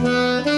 Música